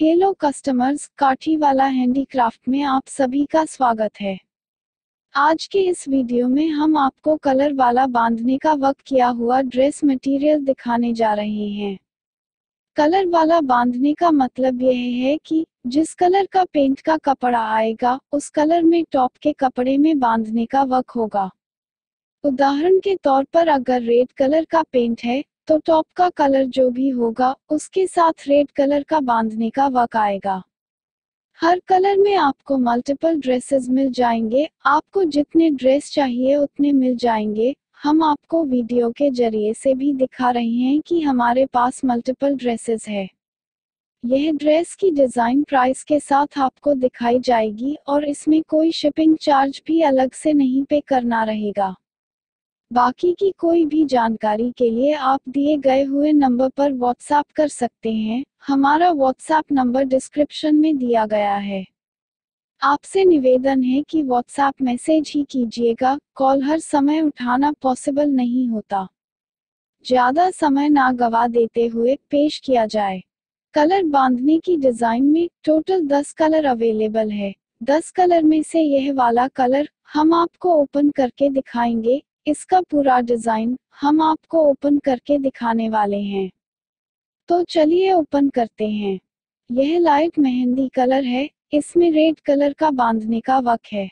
Hello customers काठीवाला handicraft में आप सभी का स्वागत है। आज के इस वीडियो में हम आपको कलर वाला बांधने का वर्क किया हुआ ड्रेस मटेरियल दिखाने जा रहे हैं। कलर वाला बांधने का मतलब यह है कि जिस कलर का पेंट का कपड़ा आएगा, उस कलर में टॉप के कपड़े में बांधने का वर्क होगा। उदाहरण के तौर पर अगर रेड कलर का पेंट है तो टॉप का कलर जो भी होगा, उसके साथ रेड कलर का बांधने का वर्क आएगा। हर कलर में आपको मल्टीपल ड्रेसेस मिल जाएँगे। आपको जितने ड्रेस चाहिए, उतने मिल जाएँगे। हम आपको वीडियो के ज़रिए से भी दिखा रहे हैं कि हमारे पास मल्टीपल ड्रेसेस है। यह ड्रेस की डिज़ाइन प्राइस के साथ आपको दिखाई जाएगी और इसमें कोई शिपिंग चार्ज भी अलग से नहीं पे करना रहेगा। बाकी की कोई भी जानकारी के लिए आप दिए गए हुए नंबर पर व्हाट्सएप कर सकते हैं। हमारा व्हाट्सएप नंबर डिस्क्रिप्शन में दिया गया है। आपसे निवेदन है कि व्हाट्सएप मैसेज ही कीजिएगा। कॉल हर समय उठाना पॉसिबल नहीं होता। ज़्यादा समय ना गवा देते हुए पेश किया जाए। कलर बांधने की डिज़ाइन में टोटल 10 कलर अवेलेबल है। 10 कलर में से यह वाला कलर हम आपको ओपन करके दिखाएँगे। इसका पूरा डिज़ाइन हम आपको ओपन करके दिखाने वाले हैं। तो चलिए ओपन करते हैं। यह लाइट मेहंदी कलर है, इसमें रेड कलर का बांधने का वक है।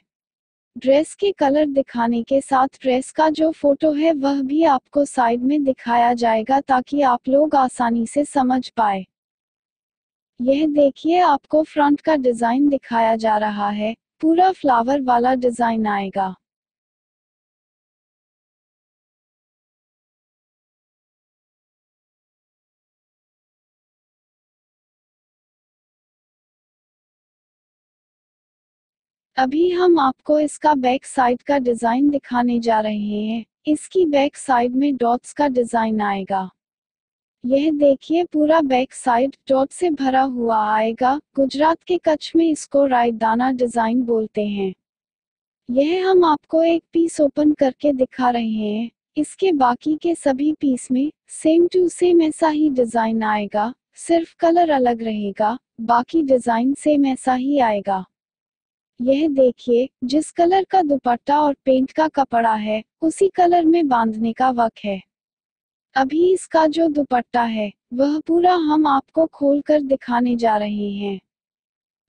ड्रेस के कलर दिखाने के साथ ड्रेस का जो फ़ोटो है वह भी आपको साइड में दिखाया जाएगा ताकि आप लोग आसानी से समझ पाए। यह देखिए आपको फ्रंट का डिज़ाइन दिखाया जा रहा है, पूरा फ्लावर वाला डिज़ाइन आएगा। अभी हम आपको इसका बैक साइड का डिज़ाइन दिखाने जा रहे हैं। इसकी बैक साइड में डॉट्स का डिज़ाइन आएगा। यह देखिए पूरा बैक साइड डॉट से भरा हुआ आएगा। गुजरात के कच्छ में इसको रायदाना डिज़ाइन बोलते हैं। यह हम आपको एक पीस ओपन करके दिखा रहे हैं। इसके बाकी के सभी पीस में सेम टू सेम ऐसा ही डिज़ाइन आएगा। सिर्फ़ कलर अलग रहेगा। बाकी डिज़ाइन सेम ऐसा ही आएगा। यह देखिए, जिस कलर का दुपट्टा और पेंट का कपड़ा है, उसी कलर में बांधने का वक है। अभी इसका जो दुपट्टा है, वह पूरा हम आपको खोलकर दिखाने जा रहे हैं।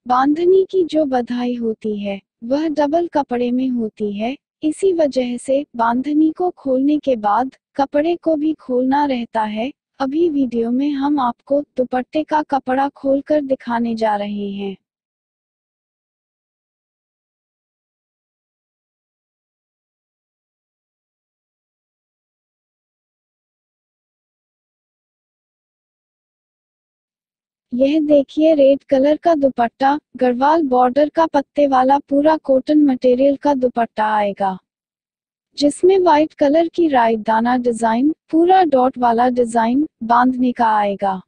बांधनी की जो बधाई होती है, वह डबल कपड़े में होती है, इसी वजह से बांधनी को खोलने के बाद कपड़े को भी खोलना रहता है, अभी वीडियो में हम आपको दुपट्टे का कपड़ा खोलकर दिखाने जा रहे हैं। यह देखिए रेड कलर का दुपट्टा, गढ़वाल बॉर्डर का पत्ते वाला पूरा कॉटन मटेरियल का दुपट्टा आएगा। जिसमें व्हाइट कलर की दाना डिज़ाइन, पूरा डॉट वाला डिज़ाइन बांधने का आएगा।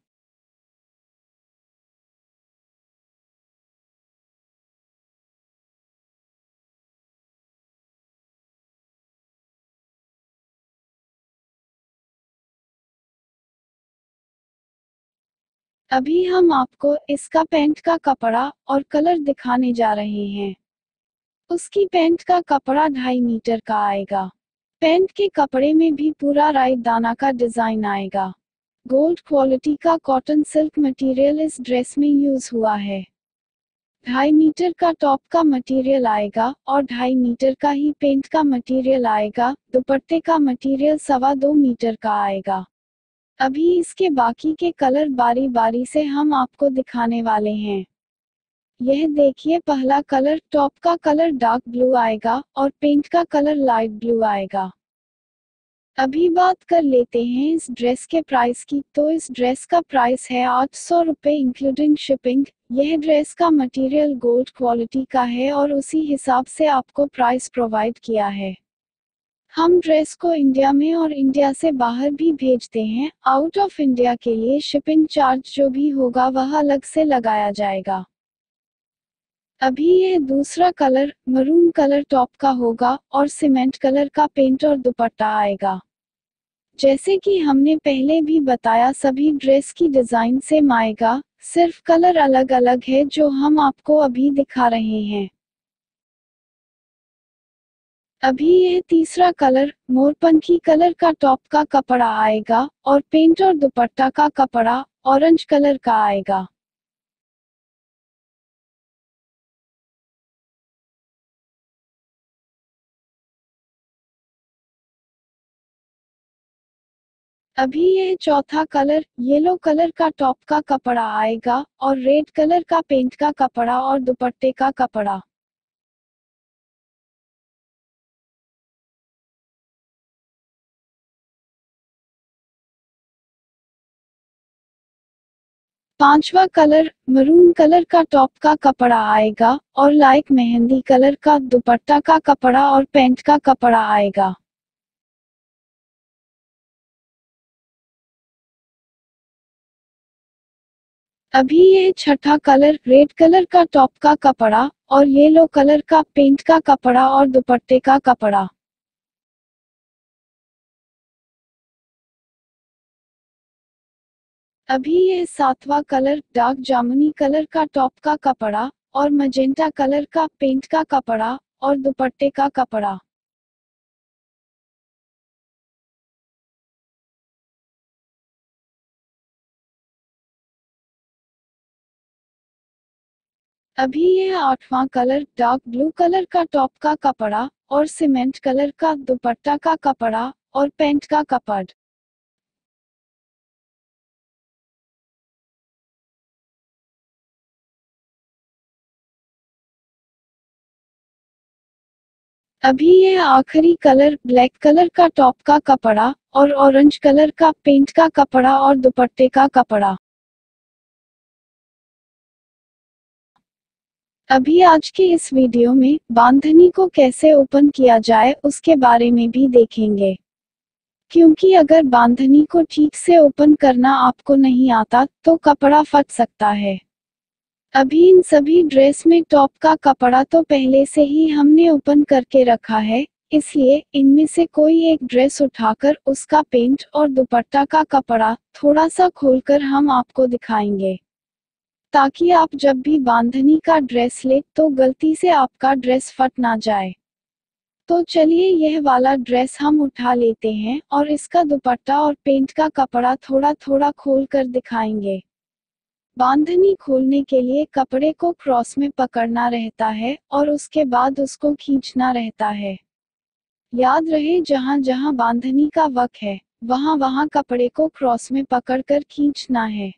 अभी हम आपको इसका पैंट का कपड़ा और कलर दिखाने जा रहे हैं। उसकी पैंट का कपड़ा ढाई मीटर का आएगा। पैंट के कपड़े में भी पूरा राइट दाना का डिज़ाइन आएगा। गोल्ड क्वालिटी का कॉटन सिल्क मटेरियल इस ड्रेस में यूज़ हुआ है। ढाई मीटर का टॉप का मटेरियल आएगा और ढाई मीटर का ही पेंट का मटेरियल आएगा। दुपट्टे का मटेरियल सवा दो मीटर का आएगा। अभी इसके बाकी के कलर बारी बारी से हम आपको दिखाने वाले हैं। यह देखिए पहला कलर टॉप का कलर डार्क ब्लू आएगा और पेंट का कलर लाइट ब्लू आएगा। अभी बात कर लेते हैं इस ड्रेस के प्राइस की। तो इस ड्रेस का प्राइस है आठ सौ रुपए इंक्लूडिंग शिपिंग। यह ड्रेस का मटेरियल गोल्ड क्वालिटी का है और उसी हिसाब से आपको प्राइस प्रोवाइड किया है। हम ड्रेस को इंडिया में और इंडिया से बाहर भी भेजते हैं। आउट ऑफ़ इंडिया के लिए शिपिंग चार्ज जो भी होगा वह अलग से लगाया जाएगा। अभी यह दूसरा कलर मरून कलर टॉप का होगा और सीमेंट कलर का पेंट और दुपट्टा आएगा। जैसे कि हमने पहले भी बताया, सभी ड्रेस की डिज़ाइन सेम आएगा। सिर्फ़ कलर अलग अलग है जो हम आपको अभी दिखा रहे हैं। अभी यह तीसरा कलर मोरपंखी कलर का टॉप का कपड़ा आएगा और पेंट और दुपट्टा का कपड़ा ऑरेंज कलर का आएगा। अभी यह चौथा कलर येलो कलर का टॉप का कपड़ा आएगा और रेड कलर का पेंट का कपड़ा और दुपट्टे का कपड़ा। पांचवा कलर मरून कलर का टॉप का कपड़ा आएगा और लाइक मेहंदी कलर का दुपट्टा का कपड़ा और पेंट का कपड़ा आएगा। अभी ये छठा कलर रेड कलर का टॉप का कपड़ा और येलो कलर का पेंट का कपड़ा और दुपट्टे का कपड़ा। अभी यह सातवां कलर, डार्क जामुनी कलर का टॉप का कपड़ा और मजेंटा कलर का पेंट का कपड़ा और दुपट्टे का कपड़ा। अभी यह आठवां कलर, डार्क ब्लू कलर का टॉप का कपड़ा और सीमेंट कलर का दुपट्टा का कपड़ा और पेंट का कपड़। अभी यह आखिरी कलर, ब्लैक कलर का टॉप का कपड़ा और ऑरेंज कलर का पेंट का कपड़ा और दुपट्टे का कपड़ा। अभी आज के इस वीडियो में बांधनी को कैसे ओपन किया जाए उसके बारे में भी देखेंगे। क्योंकि अगर बांधनी को ठीक से ओपन करना आपको नहीं आता तो कपड़ा फट सकता है। अभी इन सभी ड्रेस में टॉप का कपड़ा तो पहले से ही हमने ओपन करके रखा है, इसलिए इनमें से कोई एक ड्रेस उठाकर उसका पेंट और दुपट्टा का कपड़ा थोड़ा सा खोलकर हम आपको दिखाएँगे। ताकि आप जब भी बांधनी का ड्रेस ले तो गलती से आपका ड्रेस फट ना जाए। तो चलिए यह वाला ड्रेस हम उठा लेते हैं और इसका दुपट्टा और पेंट का कपड़ा थोड़ा थोड़ा खोल कर दिखाएँगे। बांधनी खोलने के लिए कपड़े को क्रॉस में पकड़ना रहता है और उसके बाद उसको खींचना रहता है। याद रहे जहाँ जहाँ बांधनी का वक है, वहाँ वहाँ कपड़े को क्रॉस में पकड़कर खींचना है।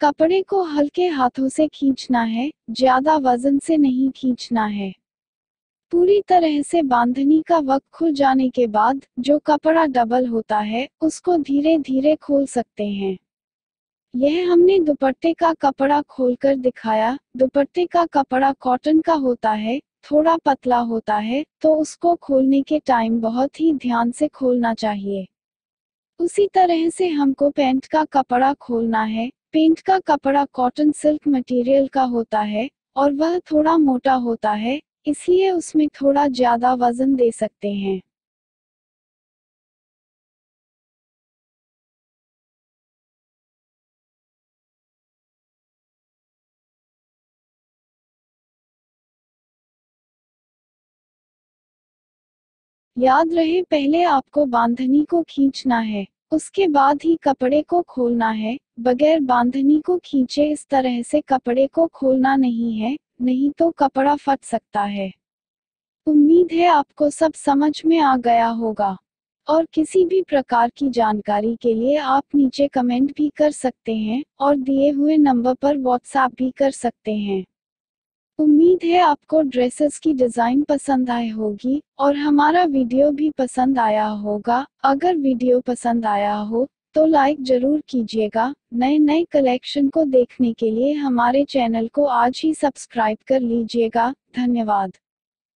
कपड़े को हल्के हाथों से खींचना है, ज़्यादा वज़न से नहीं खींचना है। पूरी तरह से बांधनी का वक्त खुल जाने के बाद, जो कपड़ा डबल होता है, उसको धीरे धीरे खोल सकते हैं। यह हमने दुपट्टे का कपड़ा खोलकर दिखाया। दुपट्टे का कपड़ा कॉटन का होता है, थोड़ा पतला होता है तो उसको खोलने के टाइम बहुत ही ध्यान से खोलना चाहिए। उसी तरह से हमको पेंट का कपड़ा खोलना है। पेंट का कपड़ा कॉटन सिल्क मटेरियल का होता है और वह थोड़ा मोटा होता है, इसलिए उसमें थोड़ा ज़्यादा वज़न दे सकते हैं। याद रहे, पहले आपको बांधनी को खींचना है, उसके बाद ही कपड़े को खोलना है, बगैर बांधनी को खींचे इस तरह से कपड़े को खोलना नहीं है, नहीं तो कपड़ा फट सकता है। उम्मीद है आपको सब समझ में आ गया होगा। और किसी भी प्रकार की जानकारी के लिए आप नीचे कमेंट भी कर सकते हैं, और दिए हुए नंबर पर व्हाट्सएप भी कर सकते हैं। उम्मीद है आपको ड्रेसेस की डिज़ाइन पसंद आई होगी और हमारा वीडियो भी पसंद आया होगा। अगर वीडियो पसंद आया हो तो लाइक ज़रूर कीजिएगा। नए नए कलेक्शन को देखने के लिए हमारे चैनल को आज ही सब्सक्राइब कर लीजिएगा। धन्यवाद।